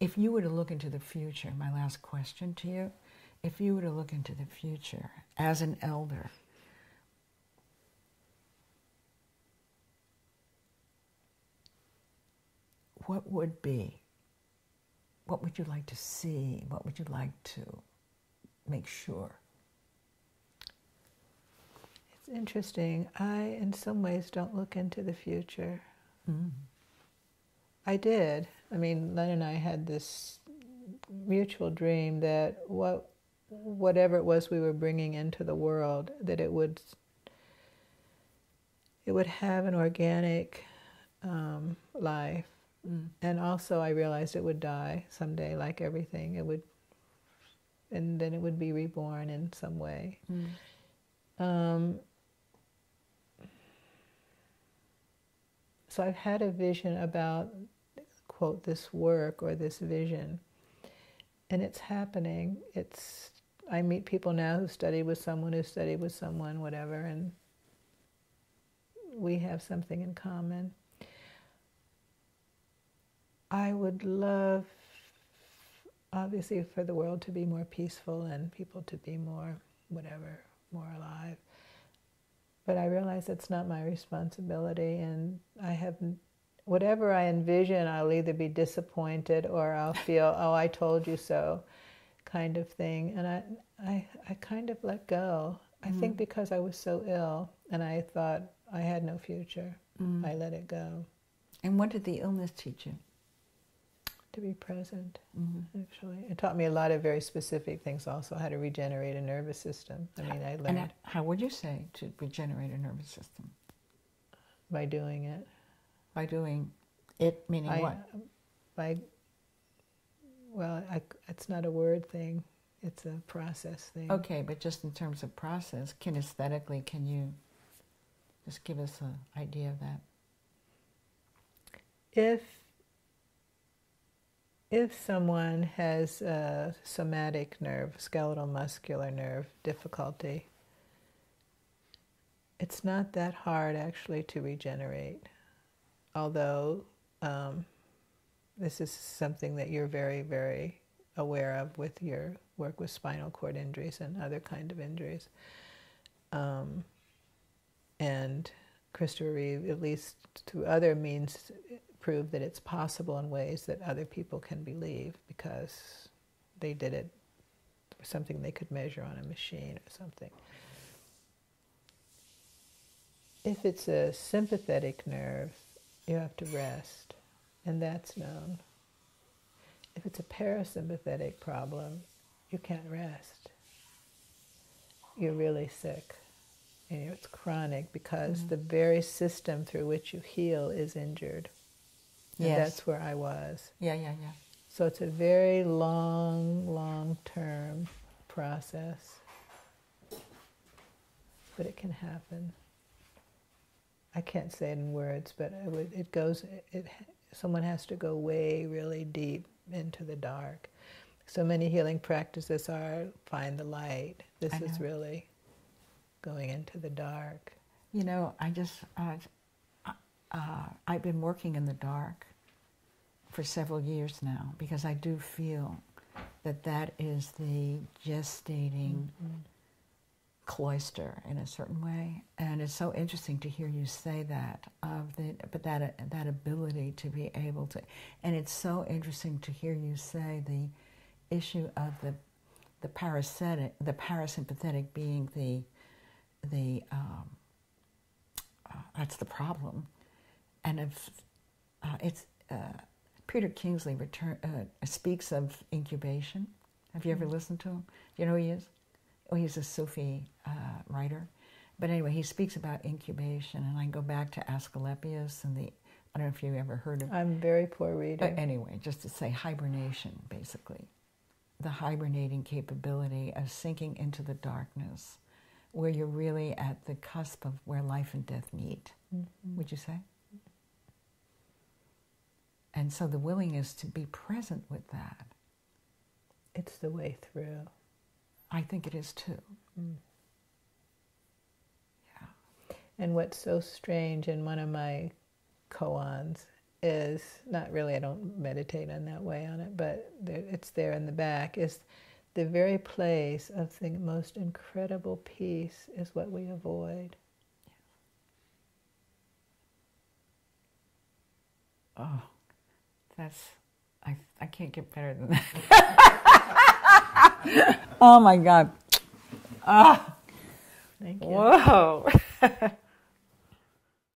if you were to look into the future, my last question to you, if you were to look into the future as an elder, what would be? What would you like to see? What would you like to make sure? It's interesting. I, in some ways, don't look into the future. Mm. I did. I mean, Len and I had this mutual dream that what, whatever it was we were bringing into the world, that it would, it would have an organic um, life Mm. And also, I realized it would die someday, like everything. It would, and then it would be reborn in some way. Mm. Um, so I've had a vision about, quote, this work or this vision, and it's happening. It's I meet people now who studied with someone who studied with someone, whatever, and we have something in common. I would love, obviously, for the world to be more peaceful and people to be more, whatever, more alive. But I realize it's not my responsibility, and I have, whatever I envision, I'll either be disappointed or I'll feel, oh, I told you so, kind of thing. And I, I, I kind of let go. I mm. think because I was so ill and I thought I had no future, mm. I let it go. And what did the illness teach you? to be present, mm-hmm. actually. It taught me a lot of very specific things also, how to regenerate a nervous system. I mean, I learned. And how would you say to regenerate a nervous system? By doing it. By doing it, meaning I, what? By, well, I, it's not a word thing, it's a process thing. Okay, but just in terms of process, kinesthetically, can you just give us an idea of that? If if someone has a somatic nerve, skeletal muscular nerve difficulty, it's not that hard actually to regenerate. Although um, this is something that you're very, very aware of with your work with spinal cord injuries and other kind of injuries. Um, and Christopher Reeve, at least through other means, proved that it's possible in ways that other people can believe because they did it something they could measure on a machine or something. If it's a sympathetic nerve, you have to rest, and that's known. If it's a parasympathetic problem, you can't rest. You're really sick. And it's chronic because mm-hmm. the very system through which you heal is injured. Yes. that's where I was. Yeah, yeah, yeah. So it's a very long, long term process. But it can happen. I can't say it in words, but it, would, it goes, it, it, someone has to go way really deep into the dark. So many healing practices are find the light. This is really going into the dark. You know, I just, uh, uh, I've been working in the dark for several years now because I do feel that that is the gestating mm-hmm. Cloister in a certain way, and it's so interesting to hear you say that of the but that that ability to be able to, and it's so interesting to hear you say the issue of the the parasitic the parasympathetic being the the um, uh, that's the problem, and if uh, it's uh, Peter Kingsley return, uh, speaks of incubation. Have you ever mm-hmm. listened to him? Do you know who he is? Oh, he's a Sufi uh, writer. But anyway, he speaks about incubation, and I go back to Asclepius and the. I don't know if you ever heard of. I'm a very poor reader. But anyway, just to say hibernation, basically, the hibernating capability of sinking into the darkness, where you're really at the cusp of where life and death meet. Mm-hmm. Would you say? And so the willingness to be present with that. It's the way through. I think it is too. Mm. Yeah. And what's so strange in one of my koans is not really. I don't meditate in that way on it, but there, it's there in the back. Is the very place of the most incredible peace is what we avoid. Oh, that's I I can't get better than that. oh my God. Ah. Thank you. Whoa.